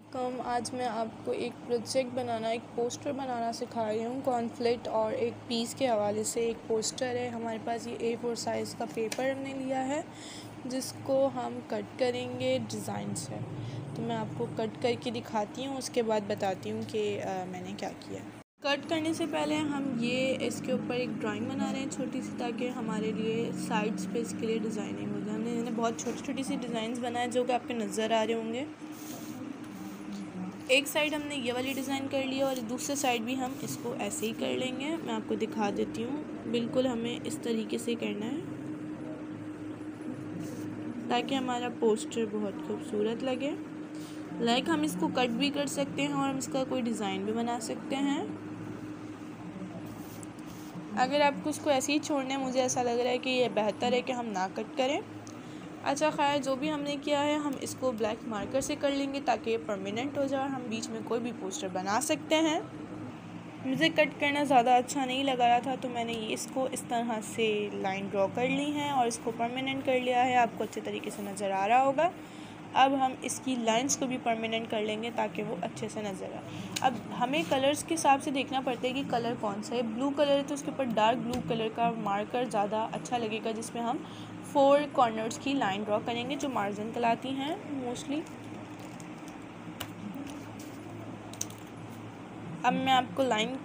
कम, आज मैं आपको एक प्रोजेक्ट बनाना, एक पोस्टर बनाना सिखा रही हूँ कॉन्फ्लिक्ट और एक पीस के हवाले से एक पोस्टर है। हमारे पास ये ए फोर साइज़ का पेपर हमने लिया है, जिसको हम कट करेंगे डिज़ाइन से। तो मैं आपको कट करके दिखाती हूँ, उसके बाद बताती हूँ कि मैंने क्या किया। कट करने से पहले हम ये, इसके ऊपर एक ड्राइंग बना रहे हैं छोटी सी ताकि हमारे लिए साइड्स पे इसके लिए डिज़ाइनिंग हो जाए। हमने बहुत छोटी छोटी सी डिज़ाइंस बनाए, जो कि आपके नज़र आ रहे होंगे। एक साइड हमने ये वाली डिज़ाइन कर लिया और दूसरे साइड भी हम इसको ऐसे ही कर लेंगे। मैं आपको दिखा देती हूँ। बिल्कुल हमें इस तरीके से करना है। ताकि हमारा पोस्टर बहुत खूबसूरत लगे। लाइक हम इसको कट भी कर सकते हैं और हम इसका कोई डिज़ाइन भी बना सकते हैं। अगर आपको उसको ऐसे ही छोड़ना है, मुझे ऐसा लग रहा है कि ये बेहतर है कि हम ना कट करें। अच्छा खैर, जो भी हमने किया है, हम इसको ब्लैक मार्कर से कर लेंगे ताकि परमानेंट हो जाए। हम बीच में कोई भी पोस्टर बना सकते हैं। मुझे कट करना ज़्यादा अच्छा नहीं लग रहा था तो मैंने ये इसको इस तरह से लाइन ड्रॉ कर ली है और इसको परमानेंट कर लिया है। आपको अच्छे तरीके से नज़र आ रहा होगा। अब हम इसकी लाइंस को भी परमानेंट कर लेंगे ताकि वो अच्छे से नज़र आए। अब हमें कलर्स के हिसाब से देखना पड़ता है कि कलर कौन सा है। ब्लू कलर है तो उसके ऊपर डार्क ब्लू कलर का मार्कर ज़्यादा अच्छा लगेगा, जिसमें हम फोर कॉर्नर्स की लाइन ड्रॉ करेंगे जो मार्जिन कहलाती हैं मोस्टली अब मैं आपको लाइन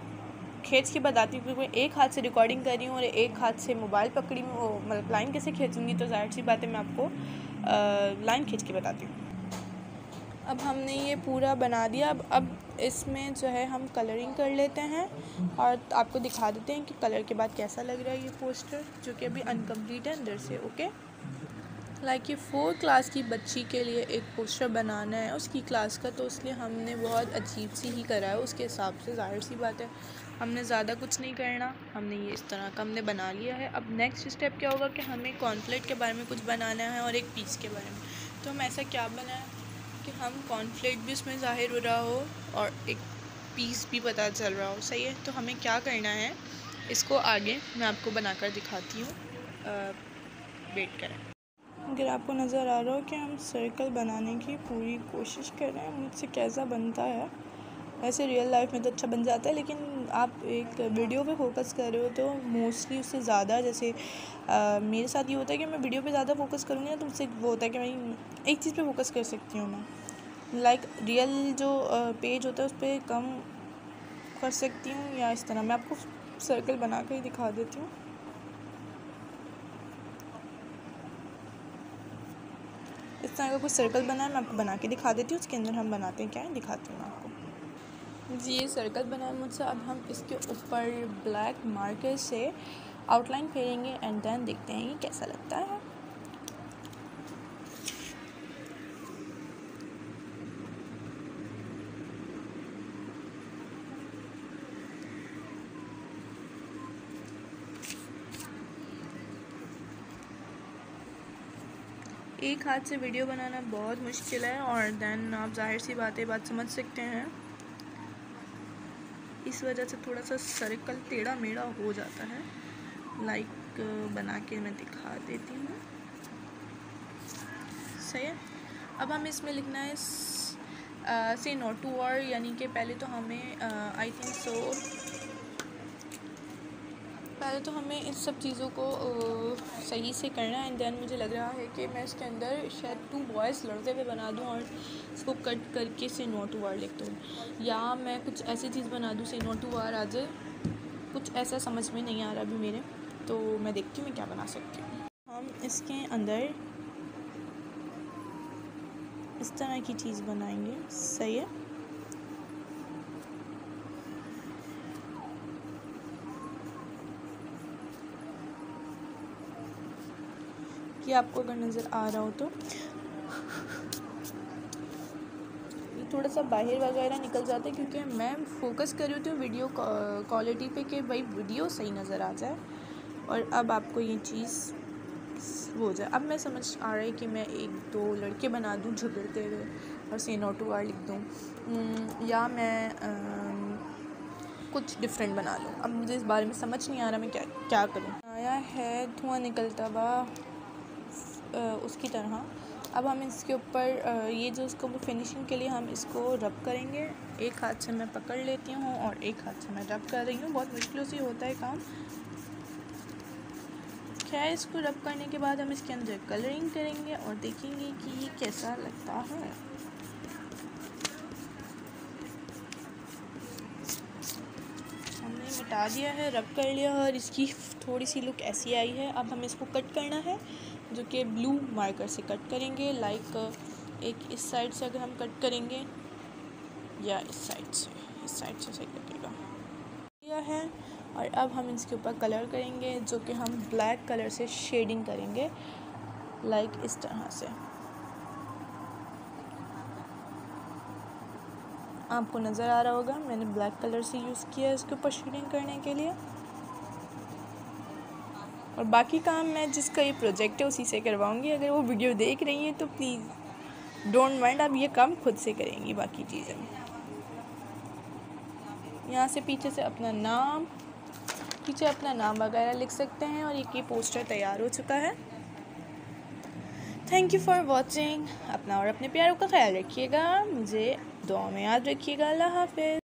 खींच के बताती हूँ क्योंकि मैं एक हाथ से रिकॉर्डिंग कर रही हूँ और एक हाथ से मोबाइल पकड़ी हूँ मतलब लाइन कैसे खींचूँगी तो ज़ाहिर सी बात है मैं आपको लाइन खींच के बताती हूँ। अब हमने ये पूरा बना दिया। अब अब इसमें जो है हम कलरिंग कर लेते हैं और आपको दिखा देते हैं कि कलर के बाद कैसा लग रहा है ये पोस्टर जो कि अभी अनकम्प्लीट है अंदर से ओके लाइक ये फोर क्लास की बच्ची के लिए एक पोस्टर बनाना है, उसकी क्लास का तो इसलिए हमने बहुत अजीब सी ही करा है, उसके हिसाब से ज़ाहिर सी बात है। हमने ज़्यादा कुछ नहीं करना, हमने ये इस तरह का हमने बना लिया है। अब नेक्स्ट स्टेप क्या होगा कि हमें कॉन्फ्लेट के बारे में कुछ बनाना है और एक पीस के बारे में। तो हम ऐसा क्या बनाए कि हम कॉन्फ्लेट भी उसमें ज़ाहिर हो रहा हो और एक पीस भी पता चल रहा हो। सही है? तो हमें क्या करना है? इसको आगे मैं आपको बनाकर दिखाती हूँ। वेट करें। अगर आपको नज़र आ रहा हो कि हम सर्कल बनाने की पूरी कोशिश कर रहे हैं, मुझसे कैसा बनता है वैसे रियल लाइफ में तो अच्छा बन जाता है लेकिन आप एक वीडियो पे फोकस कर रहे हो तो मोस्टली उससे ज़्यादा जैसे आ, मेरे साथ ये होता है कि मैं वीडियो पे ज़्यादा फोकस करूँगी ना तो उससे वो होता है कि मैं एक चीज़ पे फोकस कर सकती हूँ मैं। लाइक रियल जो पेज होता है उस पर कम कर सकती हूँ या इस तरह। मैं आपको सर्कल बना कर ही दिखा देती हूँ। इस तरह का कुछ सर्कल बना है मैं आपको बना के दिखा देती हूँ उसके अंदर हम बनाते हैं क्या है दिखाती हूँ। आपको ये सर्कल बना है मुझसे। अब हम इसके ऊपर ब्लैक मार्कर से आउटलाइन फेरेंगे एंड देन देखते हैं ये कैसा लगता है। एक हाथ से वीडियो बनाना बहुत मुश्किल है और देन आप ज़ाहिर सी बातें, बात समझ सकते हैं। इस वजह से थोड़ा सा सर्कल टेढ़ा मेढ़ा हो जाता है। लाइक बना के मैं दिखा देती हूँ। सही है? अब हमें इसमें लिखना है से नोट टू वर्ड यानी कि पहले तो हमें आई थिंक सो पहले तो हमें इन सब चीज़ों को सही से करना है एंड देन मुझे लग रहा है कि मैं इसके अंदर शायद टू बॉयज़ लड़ते हुए बना दूँ और इसको कट करके से नोट टू वार लिख दूँ। या मैं कुछ ऐसी चीज़ बना दूँ से नोट टू वार आ जाए कुछ ऐसा समझ में नहीं आ रहा अभी मेरे तो मैं देखती हूँ मैं क्या बना सकती हूँ। हम इसके अंदर इस तरह की चीज़ बनाएँगे, सही है? कि आपको अगर नज़र आ रहा हो तो। थोड़ा सा बाहर वगैरह निकल जाता है क्योंकि मैं फोकस कर रही हूँ वीडियो क्वालिटी पे कि भाई वीडियो सही नज़र आ जाए और अब आपको ये चीज़ हो जाए। अब मैं समझ आ रहा है कि मैं एक दो लड़के बना दूँ झगड़ते हुए और से नोटू वार लिख दूँ। या मैं आ, कुछ डिफरेंट बना लूँ। अब मुझे इस बारे में समझ नहीं आ रहा मैं क्या क्या करूँ। आया है धुआँ निकलता हुआ। उसकी तरह। अब हम इसके ऊपर ये जो इसको फिनिशिंग के लिए हम इसको रब करेंगे। एक हाथ से मैं पकड़ लेती हूँ और एक हाथ से मैं रब कर रही हूँ। बहुत मुश्किलों से होता है काम। खैर, इसको रब करने के बाद हम इसके अंदर कलरिंग करेंगे और देखेंगे कि ये कैसा लगता है। हमने मिटा दिया है रब कर लिया और इसकी थोड़ी सी लुक ऐसी आई है। अब हमें इसको कट करना है। जो कि ब्लू मार्कर से कट करेंगे लाइक एक इस साइड से अगर हम कट करेंगे, या इस साइड से, इस साइड से सही कटेगा। है, और अब हम इसके ऊपर कलर करेंगे, जो कि हम ब्लैक कलर से शेडिंग करेंगे लाइक इस तरह से। आपको नज़र आ रहा होगा, मैंने ब्लैक कलर से यूज़ किया है इसके ऊपर शेडिंग करने के लिए। और बाकी काम मैं जिसका ये प्रोजेक्ट है उसी से करवाऊँगी। अगर वो वीडियो देख रही हैं तो प्लीज़ डोंट माइंड आप ये काम खुद से करेंगी बाकी चीज़ें। यहाँ से पीछे से अपना नाम, पीछे अपना नाम वगैरह लिख सकते हैं और एक ये पोस्टर तैयार हो चुका है। थैंक यू फॉर वॉचिंग अपना और अपने प्यारों का ख्याल रखिएगा। मुझे दुआ में याद रखिएगा। अल्लाह हाफिज़।